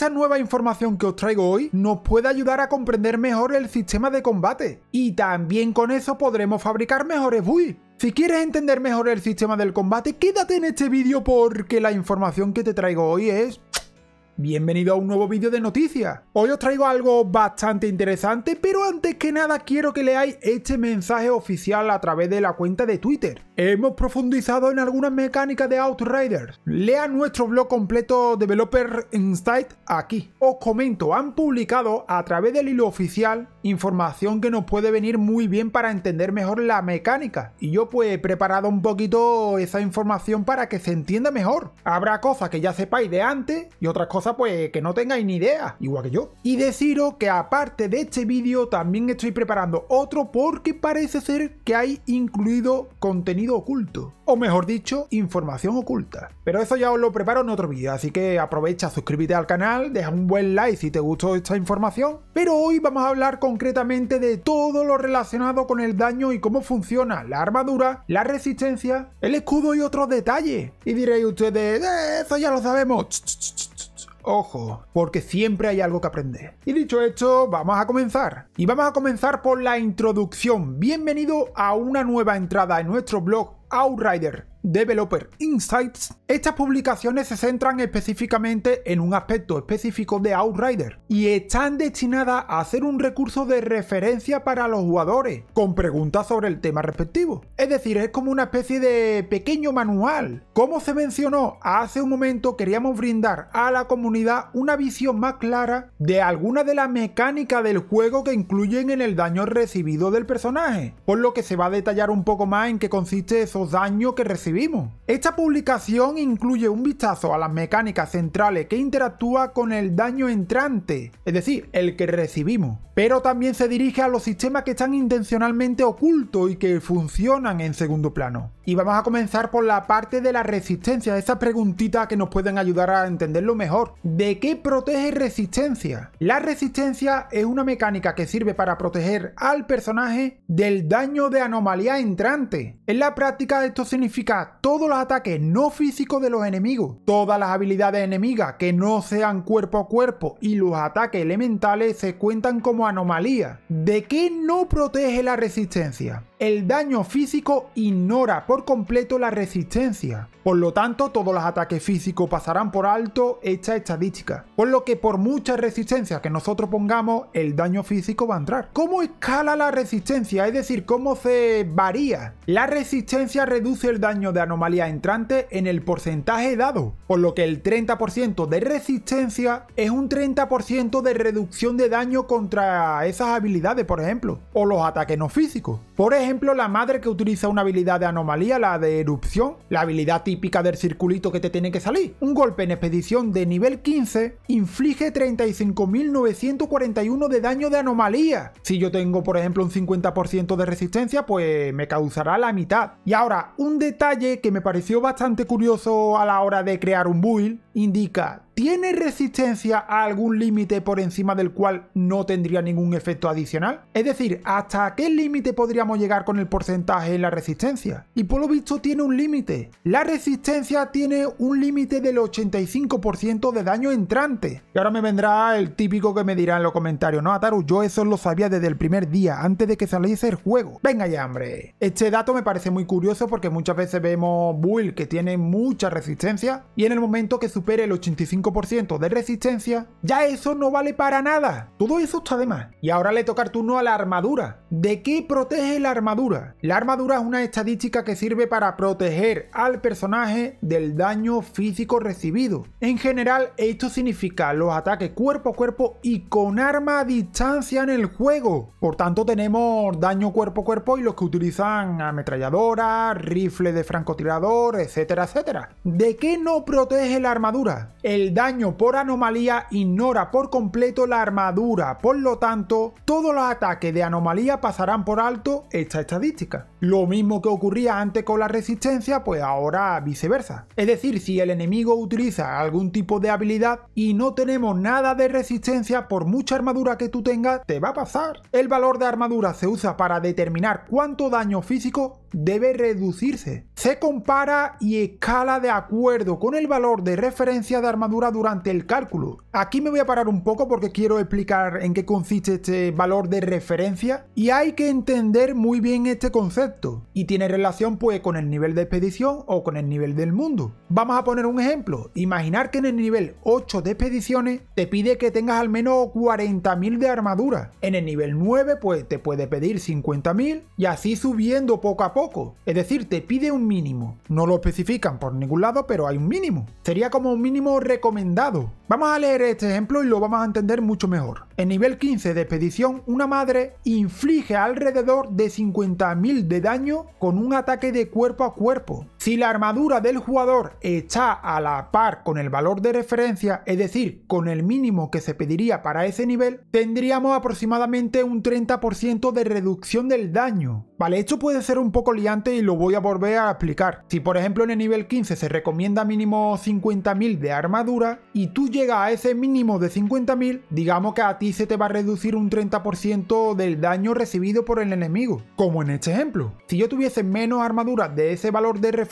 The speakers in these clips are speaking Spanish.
esta nueva información que os traigo hoy nos puede ayudar a comprender mejor el sistema de combate y también con eso podremos fabricar mejores builds. Si quieres entender mejor el sistema del combate, quédate en este vídeo porque la información que te traigo hoy es Bienvenido a un nuevo vídeo de noticias. Hoy os traigo algo bastante interesante, pero antes que nada quiero que leáis este mensaje oficial a través de la cuenta de Twitter. Hemos profundizado en algunas mecánicas de Outriders. Lea nuestro blog completo Developer Insight aquí. Os comento, han publicado a través del hilo oficial información que nos puede venir muy bien para entender mejor la mecánica. Y yo pues he preparado un poquito esa información para que se entienda mejor. Habrá cosas que ya sepáis de antes y otras cosas pues que no tengáis ni idea, igual que yo. Y deciros que aparte de este vídeo también estoy preparando otro porque parece ser que hay incluido contenido oculto. O mejor dicho, información oculta. Pero eso ya os lo preparo en otro vídeo, así que aprovecha, suscríbete al canal, deja un buen like si te gustó esta información. Pero hoy vamos a hablar concretamente de todo lo relacionado con el daño y cómo funciona la armadura, la resistencia, el escudo y otros detalles. Y diréis ustedes, eh, eso ya lo sabemos. Ojo, porque siempre hay algo que aprender. Y dicho esto, vamos a comenzar. Y vamos a comenzar por la introducción. Bienvenido a una nueva entrada en nuestro blog Outrider Developer Insights, estas publicaciones se centran específicamente en un aspecto específico de Outrider y están destinadas a hacer un recurso de referencia para los jugadores, con preguntas sobre el tema respectivo. Es decir, es como una especie de pequeño manual. Como se mencionó hace un momento, queríamos brindar a la comunidad una visión más clara de algunas de las mecánicas del juego que incluyen en el daño recibido del personaje, por lo que se va a detallar un poco más en qué consiste esos daños que esta publicación incluye un vistazo a las mecánicas centrales que interactúa con el daño entrante, es decir, el que recibimos, pero también se dirige a los sistemas que están intencionalmente ocultos y que funcionan en segundo plano. Y vamos a comenzar por la parte de la resistencia, esas preguntitas que nos pueden ayudar a entenderlo mejor. ¿De qué protege resistencia? La resistencia es una mecánica que sirve para proteger al personaje del daño de anomalía entrante. En la práctica esto significa todos los ataques no físicos de los enemigos, todas las habilidades enemigas que no sean cuerpo a cuerpo y los ataques elementales se cuentan como anomalía. ¿De qué no protege la resistencia? El daño físico ignora por completo la resistencia. Por lo tanto, todos los ataques físicos pasarán por alto esta estadística. Por lo que por mucha resistencia que nosotros pongamos, el daño físico va a entrar. ¿Cómo escala la resistencia? Es decir, ¿cómo se varía? La resistencia reduce el daño de anomalía entrante en el porcentaje dado. Por lo que el 30% de resistencia es un 30% de reducción de daño contra esas habilidades, por ejemplo. O los ataques no físicos. Por ejemplo, la madre que utiliza una habilidad de anomalía, la de erupción, la habilidad típica del circulito que te tiene que salir. Un golpe en expedición de nivel 15 inflige 35.941 de daño de anomalía. Si yo tengo, por ejemplo, un 50% de resistencia, pues me causará la mitad. Y ahora, un detalle que me pareció bastante curioso a la hora de crear un build, indica ¿Tiene resistencia a algún límite por encima del cual no tendría ningún efecto adicional? Es decir, ¿hasta qué límite podríamos llegar con el porcentaje en la resistencia? Y por lo visto tiene un límite. La resistencia tiene un límite del 85% de daño entrante. Y ahora me vendrá el típico que me dirá en los comentarios, no, Ataru, yo eso lo sabía desde el primer día, antes de que saliese el juego. Venga ya, hombre. Este dato me parece muy curioso porque muchas veces vemos build que tienen mucha resistencia y en el momento que supere el 85% de resistencia, ya eso no vale para nada. Todo eso está de más. Y ahora le toca el turno a la armadura. ¿De qué protege la armadura? La armadura es una estadística que sirve para proteger al personaje del daño físico recibido. En general, esto significa los ataques cuerpo a cuerpo y con arma a distancia en el juego. Por tanto, tenemos daño cuerpo a cuerpo y los que utilizan ametralladora, rifle de francotirador, etcétera, etcétera. ¿De qué no protege la armadura? El daño por anomalía ignora por completo la armadura, por lo tanto, todos los ataques de anomalía pasarán por alto esta estadística. Lo mismo que ocurría antes con la resistencia, pues ahora viceversa. Es decir, si el enemigo utiliza algún tipo de habilidad y no tenemos nada de resistencia, por mucha armadura que tú tengas, te va a pasar. El valor de armadura se usa para determinar cuánto daño físico debe reducirse. Se compara y escala de acuerdo con el valor de referencia de armadura durante el cálculo. Aquí me voy a parar un poco porque quiero explicar en qué consiste este valor de referencia y hay que entender muy bien este concepto y tiene relación pues con el nivel de expedición o con el nivel del mundo. Vamos a poner un ejemplo, imaginar que en el nivel 8 de expediciones te pide que tengas al menos 40.000 de armadura, en el nivel 9 pues te puede pedir 50.000 y así subiendo poco a poco, es decir, te pide un mínimo, no lo especifican por ningún lado pero hay un mínimo, sería como un mínimo recomendado. Vamos a leer este ejemplo y lo vamos a entender mucho mejor. En nivel 15 de expedición, una madre inflige alrededor de 50.000 de daño con un ataque de cuerpo a cuerpo. Si la armadura del jugador está a la par con el valor de referencia, es decir, con el mínimo que se pediría para ese nivel, tendríamos aproximadamente un 30% de reducción del daño. Vale, esto puede ser un poco liante y lo voy a volver a explicar. Si por ejemplo en el nivel 15 se recomienda mínimo 50.000 de armadura y tú llegas a ese mínimo de 50.000, digamos que a ti se te va a reducir un 30% del daño recibido por el enemigo, como en este ejemplo. Si yo tuviese menos armadura de ese valor de referencia,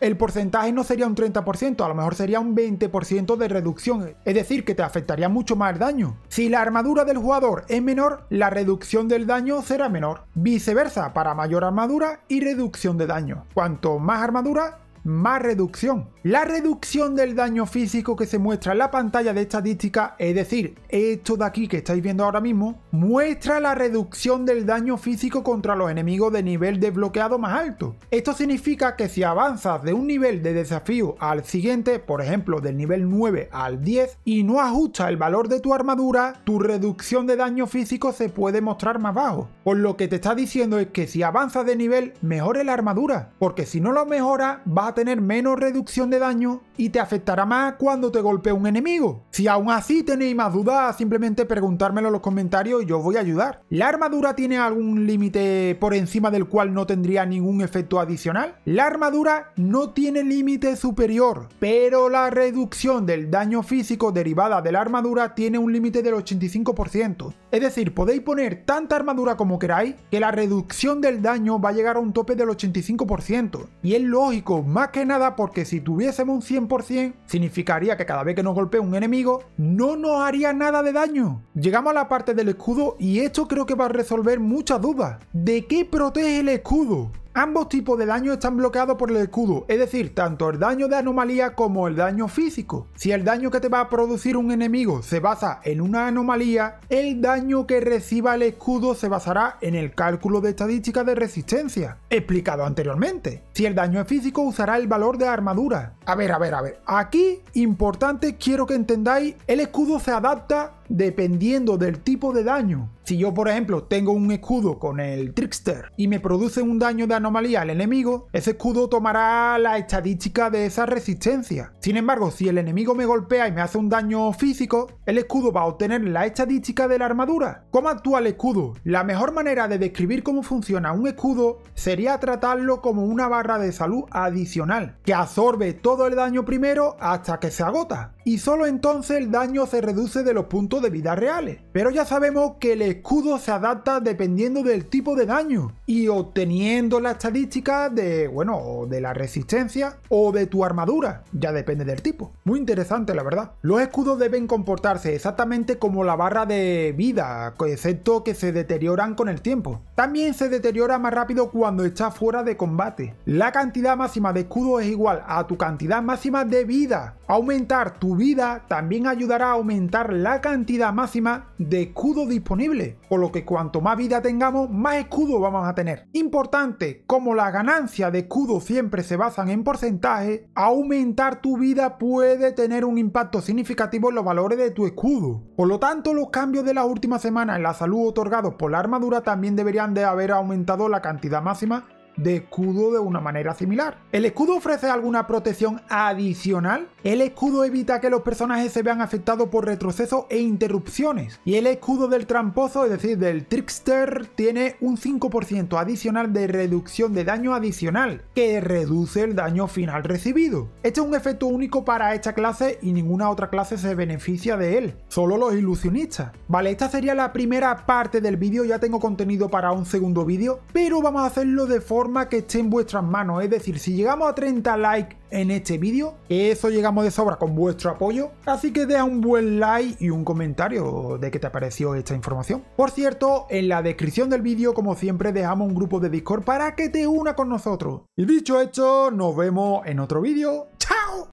el porcentaje no sería un 30%, a lo mejor sería un 20% de reducción, es decir, que te afectaría mucho más el daño. Si la armadura del jugador es menor, la reducción del daño será menor. Viceversa, para mayor armadura y reducción de daño. Cuanto más armadura, más reducción. La reducción del daño físico que se muestra en la pantalla de estadística, es decir, esto de aquí que estáis viendo ahora mismo, muestra la reducción del daño físico contra los enemigos de nivel desbloqueado más alto. Esto significa que si avanzas de un nivel de desafío al siguiente, por ejemplo del nivel 9 al 10, y no ajustas el valor de tu armadura, tu reducción de daño físico se puede mostrar más bajo. Por lo que te está diciendo es que si avanzas de nivel, mejore la armadura, porque si no lo mejora, vas tener menos reducción de daño y te afectará más cuando te golpee un enemigo. Si aún así tenéis más dudas, simplemente preguntármelo en los comentarios y yo os voy a ayudar. ¿La armadura tiene algún límite por encima del cual no tendría ningún efecto adicional? La armadura no tiene límite superior, pero la reducción del daño físico derivada de la armadura tiene un límite del 85%. Es decir, podéis poner tanta armadura como queráis, que la reducción del daño va a llegar a un tope del 85%. Y es lógico, más que nada porque si tuviésemos un 100%, significaría que cada vez que nos golpee un enemigo, no nos haría nada de daño. Llegamos a la parte del escudo y esto creo que va a resolver muchas dudas. ¿De qué protege el escudo? Ambos tipos de daño están bloqueados por el escudo, es decir, tanto el daño de anomalía como el daño físico. Si el daño que te va a producir un enemigo se basa en una anomalía, el daño que reciba el escudo se basará en el cálculo de estadística de resistencia, explicado anteriormente. Si el daño es físico, usará el valor de armadura. A ver, a ver, a ver. Aquí, importante, quiero que entendáis, el escudo se adapta dependiendo del tipo de daño. Si yo, por ejemplo, tengo un escudo con el Trickster y me produce un daño de anomalía al enemigo, ese escudo tomará la estadística de esa resistencia. Sin embargo, si el enemigo me golpea y me hace un daño físico, el escudo va a obtener la estadística de la armadura. ¿Cómo actúa el escudo? La mejor manera de describir cómo funciona un escudo sería tratarlo como una barra de salud adicional, que absorbe todo el daño primero hasta que se agota. Y solo entonces el daño se reduce de los puntos de vida reales. Pero ya sabemos que el escudo se adapta dependiendo del tipo de daño y obteniendo la estadística de, bueno, de la resistencia o de tu armadura, ya depende del tipo. Muy interesante la verdad. Los escudos deben comportarse exactamente como la barra de vida, excepto que se deterioran con el tiempo. También se deteriora más rápido cuando está fuera de combate. La cantidad máxima de escudo es igual a tu cantidad máxima de vida. Aumentar tu vida también ayudará a aumentar la cantidad máxima de escudo disponible, por lo que cuanto más vida tengamos, más escudo vamos a tener. Importante, como la ganancia de escudo siempre se basan en porcentaje, aumentar tu vida puede tener un impacto significativo en los valores de tu escudo. Por lo tanto, los cambios de las últimas semanas en la salud otorgados por la armadura también deberían de haber aumentado la cantidad máxima de escudo de una manera similar. ¿El escudo ofrece alguna protección adicional? El escudo evita que los personajes se vean afectados por retrocesos e interrupciones. Y el escudo del tramposo, es decir, del trickster, tiene un 5% adicional de reducción de daño adicional, que reduce el daño final recibido. Este es un efecto único para esta clase y ninguna otra clase se beneficia de él, solo los ilusionistas. Vale, esta sería la primera parte del vídeo, ya tengo contenido para un segundo vídeo, pero vamos a hacerlo de forma que esté en vuestras manos. Es decir, si llegamos a 30 likes en este vídeo, eso llegamos de sobra con vuestro apoyo. Así que deja un buen like y un comentario de qué te pareció esta información. Por cierto, en la descripción del vídeo, como siempre, dejamos un grupo de Discord para que te una con nosotros. Y dicho esto, nos vemos en otro vídeo.